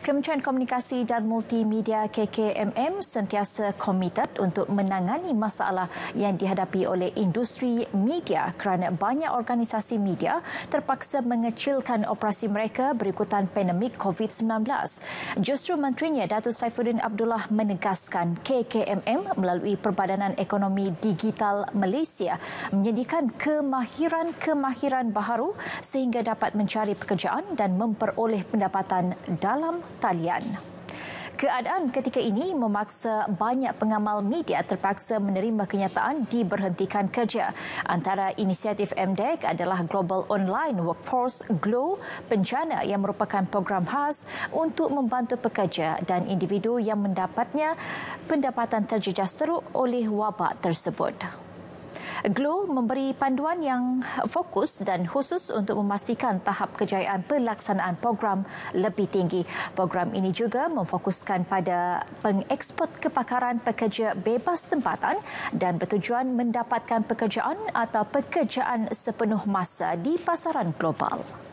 Kementerian Komunikasi dan Multimedia KKMM sentiasa komited untuk menangani masalah yang dihadapi oleh industri media kerana banyak organisasi media terpaksa mengecilkan operasi mereka berikutan pandemik COVID-19. Justru menterinya Datuk Saifuddin Abdullah menegaskan KKMM melalui Perbadanan Ekonomi Digital Malaysia menyediakan kemahiran-kemahiran baharu sehingga dapat mencari pekerjaan dan memperoleh pendapatan dalam talian. Keadaan ketika ini memaksa banyak pengamal media terpaksa menerima kenyataan diberhentikan kerja. Antara inisiatif MDEC adalah Global Online Workforce GLOW Bencana yang merupakan program khas untuk membantu pekerja dan individu yang mendapatnya pendapatan terjejas teruk oleh wabak tersebut. Glow memberi panduan yang fokus dan khusus untuk memastikan tahap kejayaan pelaksanaan program lebih tinggi. Program ini juga memfokuskan pada pengeksport kepakaran pekerja bebas tempatan dan bertujuan mendapatkan pekerjaan atau pekerjaan sepenuh masa di pasaran global.